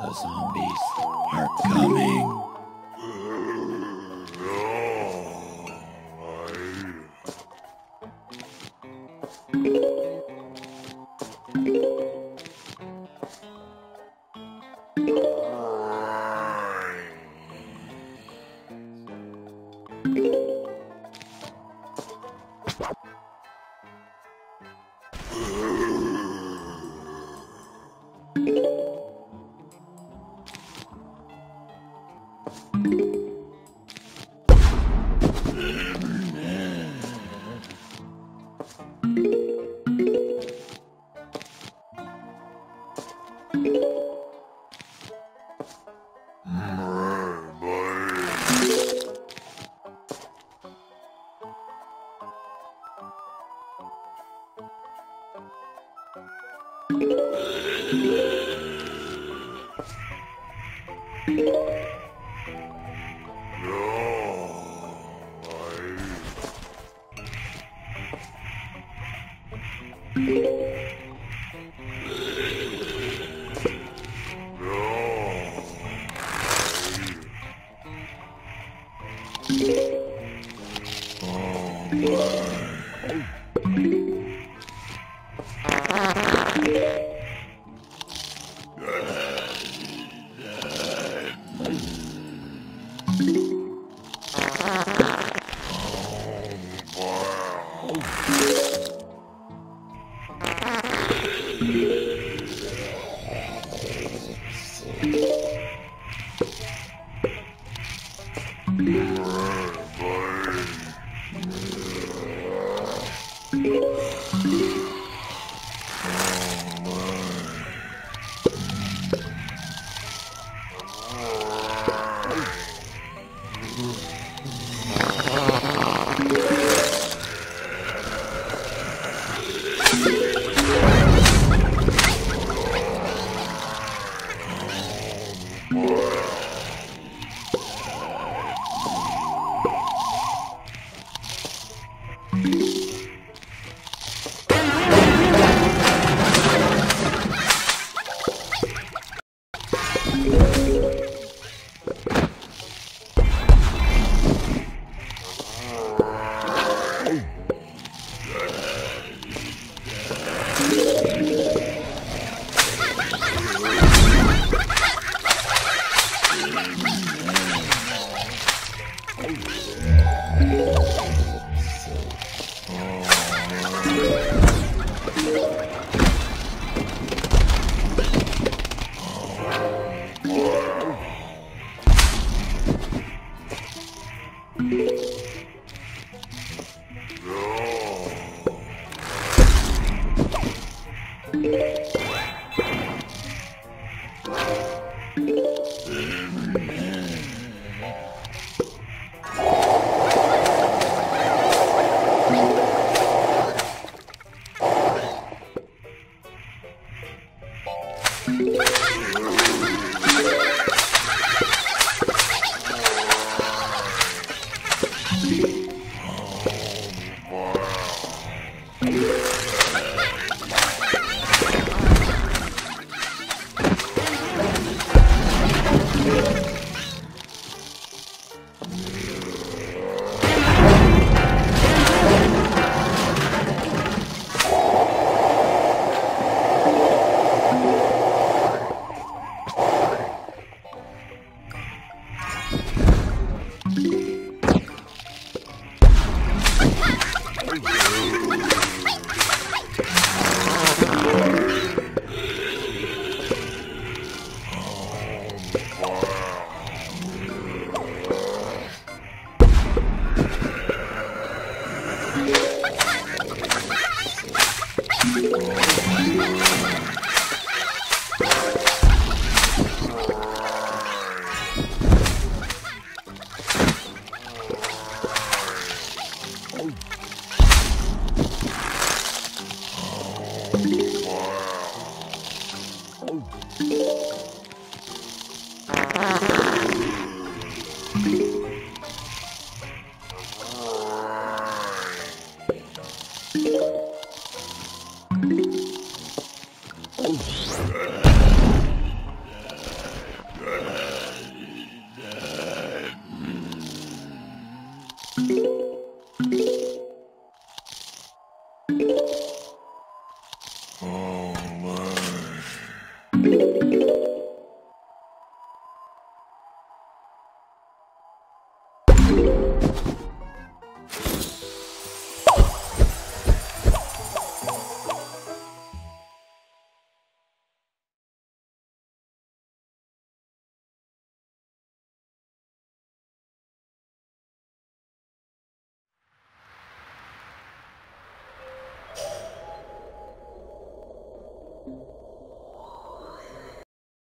The zombies are coming. Thank you. Oh. Mm-hmm. Whoa. No. you. Oh my.